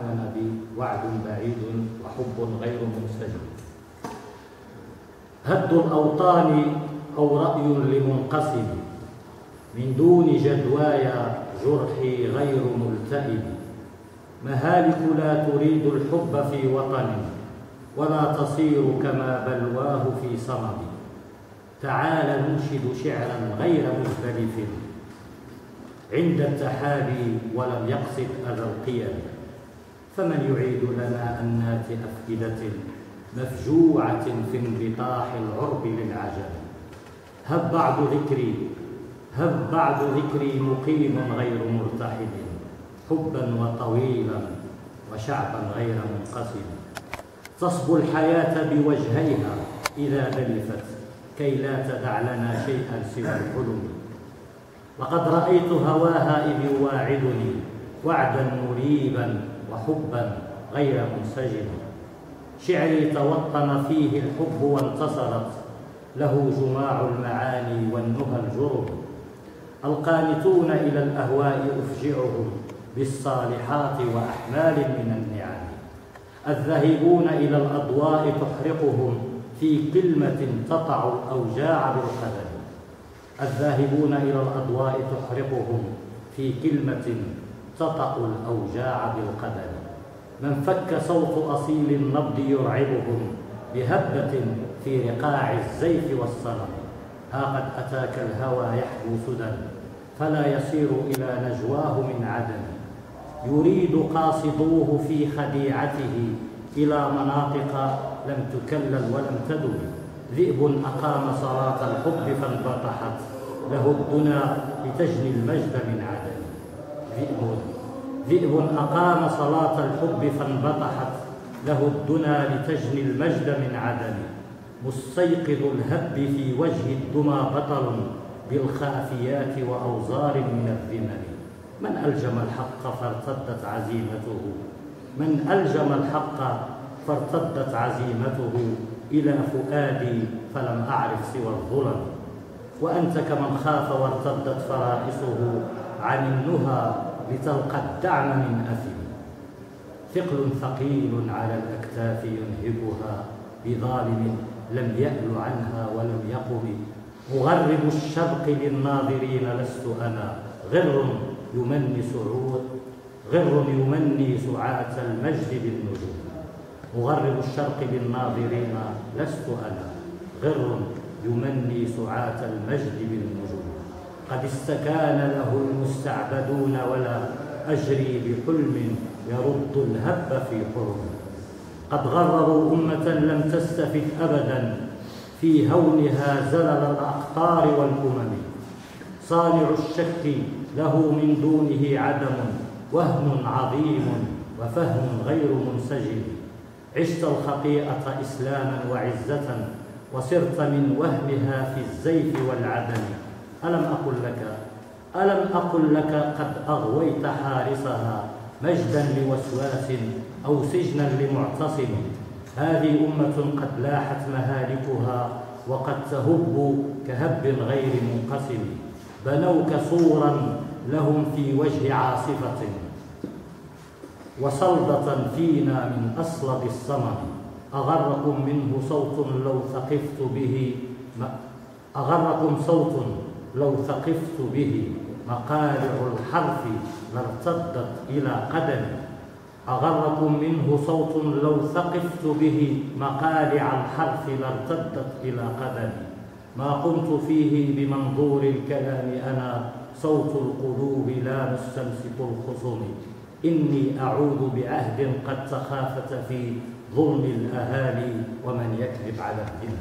أنا بي وعد بعيد وحب غير منسجم هد الأوطان أو رأي لمنقسم من دون جدوايا جرحي غير ملتئم. مهالك لا تريد الحب في وطن ولا تصير كما بلواه في صمم تعال ننشد شعرا غير مختلف عند التحابي ولم يقصد أذى القيم. فمن يعيد لنا أنات أفئدة مفجوعة في انبطاح العرب للعجب هب بعض ذكري هب بعض ذكري مقيم غير مرتحل حبا وطويلا وشعبا غير منقسم. تصبو الحياة بوجهيها إذا بلفت كي لا تدع لنا شيئا سوى الحلم. لقد رأيت هواها إذ يواعدني وعدا مريبا وحبا غير منسجم. شعري توطن فيه الحب وانتصرت. له جماع المعاني والنهى الجرم. القانتون إلى الأهواء أفجعهم بالصالحات وأحمال من النعم. الذاهبون إلى الأضواء تحرقهم في كلمة تقع الأوجاع بالقدم. الذاهبون إلى الأضواء تحرقهم في كلمة تطأ الأوجاع بالقدم. من فك صوت أصيل النبض يرعبهم بهبة في رقاع الزيف والصنم. ها قد أتاك الهوى يحبو سدى فلا يصير إلى نجواه من عدم. يريد قاصدوه في خديعته إلى مناطق لم تكلل ولم تدم. ذئب أقام صلاة الحب فانفتحت له الدنا لتجني المجد من عدم. ذئب ذئب أقام صلاة الحب فانبطحت. له الدنا لتجني المجد من عدم. مستيقظ الهب في وجه الدمى بطل بالخافيات وأوزار من الذمم. من ألجم الحق فارتدت عزيمته. من ألجم الحق فارتدت عزيمته. إلى فؤادي فلم أعرف سوى الظلم. وأنت كمن خاف وارتدت فرائصه. عن النهى لتلقى الدعم من أثم. ثقل ثقيل على الأكتاف ينهبها بظالم لم يأل عنها ولم يقم. مغرب الشرق للناظرين لست أنا. غر يمني سعود غر يمني سعاة المجد بالنجوم. مغرب الشرق للناظرين لست أنا. غر يمني سعاة المجد بالنجوم. قد استكان له المستعبدون ولا أجري بحلم يرد الهب في حرم قد غرروا أمة لم تستفد أبدا في هونها زلل الأقطار والأمم. صانع الشك له من دونه عدم وهم عظيم وفهم غير منسجم. عشت الخطيئة إسلاما وعزة وصرت من وهمها في الزيف والعدم. ألم أقل لك قد أغويت حارسها مجدا لوسواس أو سجنا لمعتصم. هذه أمة قد لاحت مهالكها وقد تهب كهب غير منقسم. بنوك صورا لهم في وجه عاصفة. وصلدة فينا من أصلب الصمم أغركم منه صوت لو ثقفت به. أغركم صوت لو ثقفت به. مقالع الحرف لارتدت إلى قدم. أغركم منه صوت لو ثقفت به. مقالع الحرف لارتدت إلى قدم. ما قمت فيه بمنظور الكلام أنا. صوت القلوب لا مستمسك الخصوم إني أعوذ بعهد قد تخافت في ظلم الأهالي ومن يكذب على الدين.